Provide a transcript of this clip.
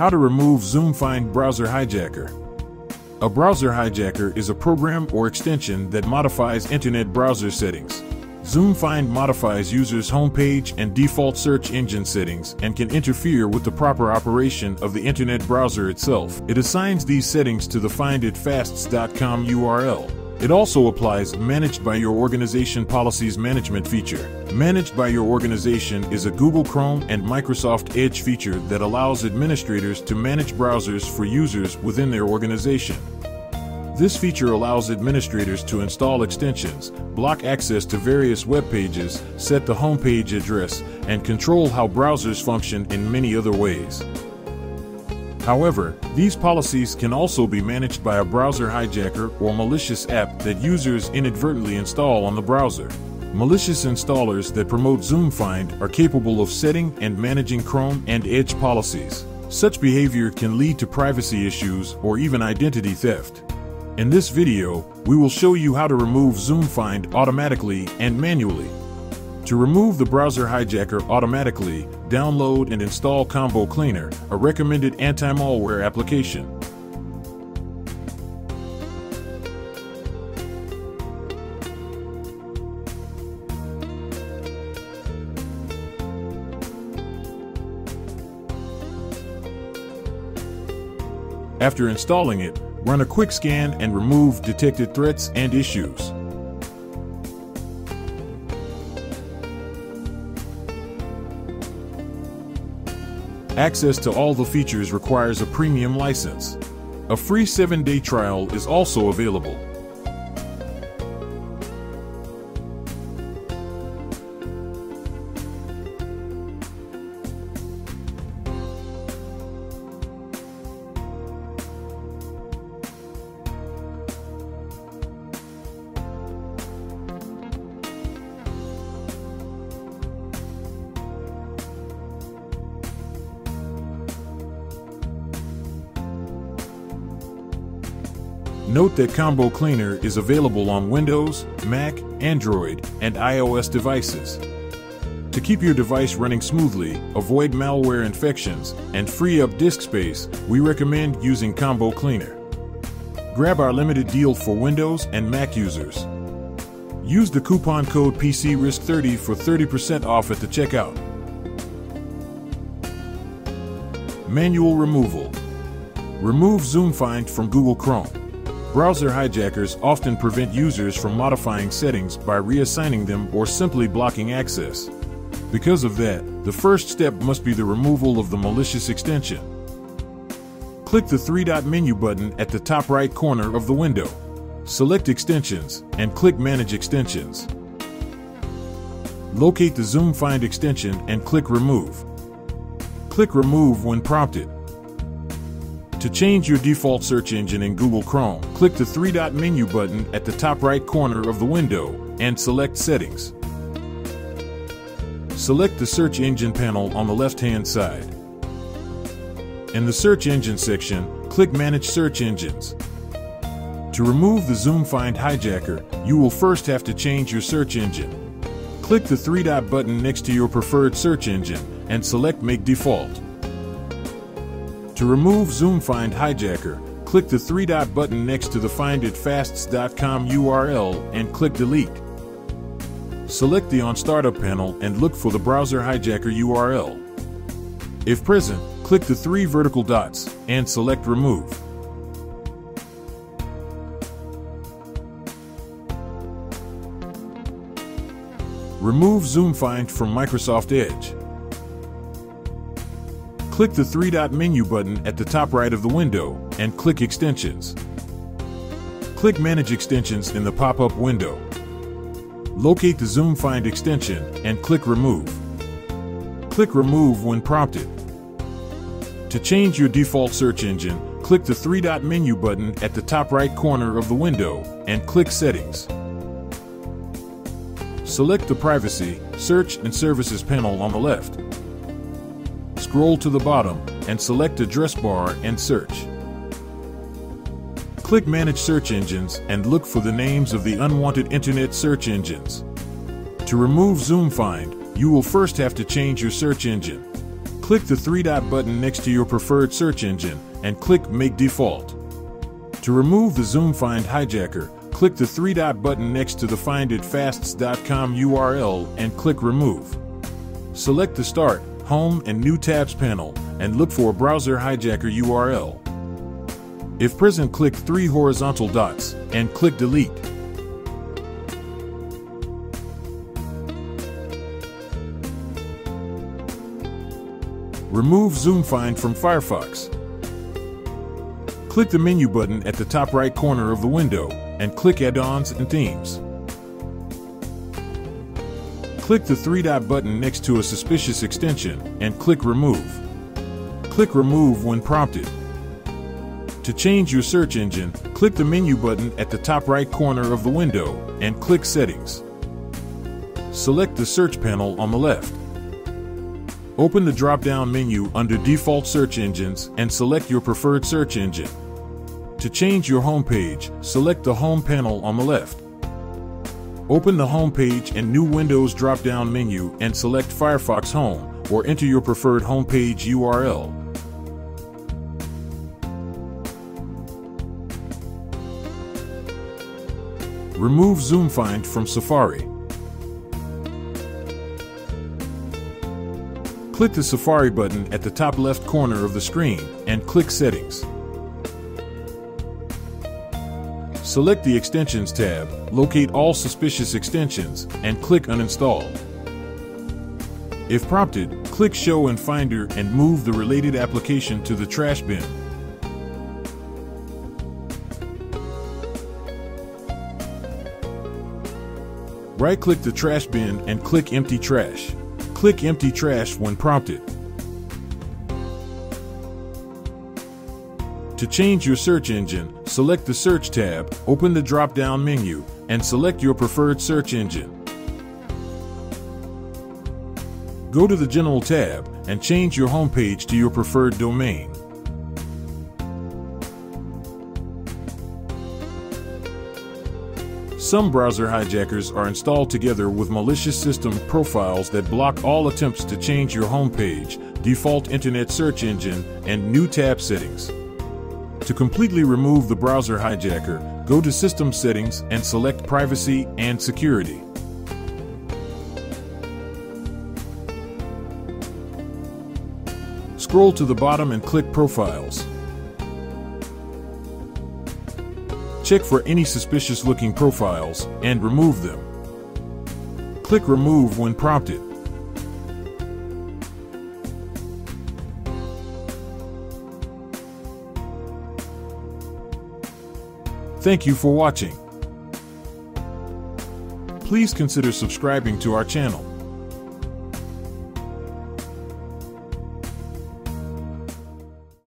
How to remove ZoomFind browser hijacker. A browser hijacker is a program or extension that modifies internet browser settings. ZoomFind modifies users' homepage and default search engine settings and can interfere with the proper operation of the internet browser itself. It assigns these settings to the finditfasts.com URL. It also applies Managed by Your Organization Policies Management feature. Managed by Your Organization is a Google Chrome and Microsoft Edge feature that allows administrators to manage browsers for users within their organization. This feature allows administrators to install extensions, block access to various web pages, set the homepage address, and control how browsers function in many other ways. However, these policies can also be managed by a browser hijacker or malicious app that users inadvertently install on the browser. Malicious installers that promote ZoomFind are capable of setting and managing Chrome and Edge policies. Such behavior can lead to privacy issues or even identity theft. In this video, we will show you how to remove ZoomFind automatically and manually. To remove the browser hijacker automatically, download and install Combo Cleaner, a recommended anti-malware application. After installing it, run a quick scan and remove detected threats and issues. Access to all the features requires a premium license. A free 7-day trial is also available. Note that Combo Cleaner is available on Windows, Mac, Android, and iOS devices. To keep your device running smoothly, avoid malware infections, and free up disk space, we recommend using Combo Cleaner. Grab our limited deal for Windows and Mac users. Use the coupon code PCRISK30 for 30% off at the checkout. Manual removal. Remove ZoomFind from Google Chrome. Browser hijackers often prevent users from modifying settings by reassigning them or simply blocking access. Because of that, the first step must be the removal of the malicious extension. Click the three-dot menu button at the top right corner of the window. Select Extensions and click Manage Extensions. Locate the Zoom Find extension and click Remove. Click Remove when prompted. To change your default search engine in Google Chrome, click the three-dot menu button at the top right corner of the window and select Settings. Select the Search Engine panel on the left-hand side. In the Search Engine section, click Manage Search Engines. To remove the ZoomFind hijacker, you will first have to change your search engine. Click the three-dot button next to your preferred search engine and select Make Default. To remove ZoomFind Hijacker, click the three-dot button next to the finditfasts.com URL and click Delete. Select the On Startup panel and look for the Browser Hijacker URL. If present, click the three vertical dots and select Remove. Remove ZoomFind from Microsoft Edge. Click the three-dot menu button at the top right of the window and click Extensions. Click Manage Extensions in the pop-up window. Locate the Zoom Find extension and click Remove. Click Remove when prompted. To change your default search engine, click the three-dot menu button at the top right corner of the window and click Settings. Select the Privacy, Search and Services panel on the left scroll to the bottom and select Address Bar and Search. Click Manage Search Engines and look for the names of the unwanted internet search engines. To remove ZoomFind, you will first have to change your search engine. Click the three dot button next to your preferred search engine and click Make Default. To remove the Zoom Find hijacker, click the three dot button next to the finditfasts.com URL and click Remove. Select the Start, Home, and New Tabs panel and look for Browser Hijacker URL. If present, click three horizontal dots and click Delete. Remove Zoom Find from Firefox. Click the menu button at the top right corner of the window and click Add-ons and Themes. Click the three dot button next to a suspicious extension and click Remove. Click Remove when prompted. To change your search engine, click the menu button at the top right corner of the window and click Settings. Select the search panel on the left. Open the drop-down menu under Default Search Engines and select your preferred search engine. To change your home page, select the Home panel on the left. Open the Home page and New Windows drop-down menu and select Firefox Home or enter your preferred homepage URL. Remove Zoom Find from Safari. Click the Safari button at the top left corner of the screen and click Settings. Select the Extensions tab, locate all suspicious extensions, and click Uninstall. If prompted, click Show in Finder and move the related application to the trash bin. Right-click the trash bin and click Empty Trash. Click Empty Trash when prompted. To change your search engine, select the Search tab, open the drop-down menu, and select your preferred search engine. Go to the General tab and change your homepage to your preferred domain. Some browser hijackers are installed together with malicious system profiles that block all attempts to change your homepage, default internet search engine, and new tab settings. To completely remove the browser hijacker, go to System Settings and select Privacy and Security. Scroll to the bottom and click Profiles. Check for any suspicious looking profiles and remove them. Click Remove when prompted. Thank you for watching. Please consider subscribing to our channel.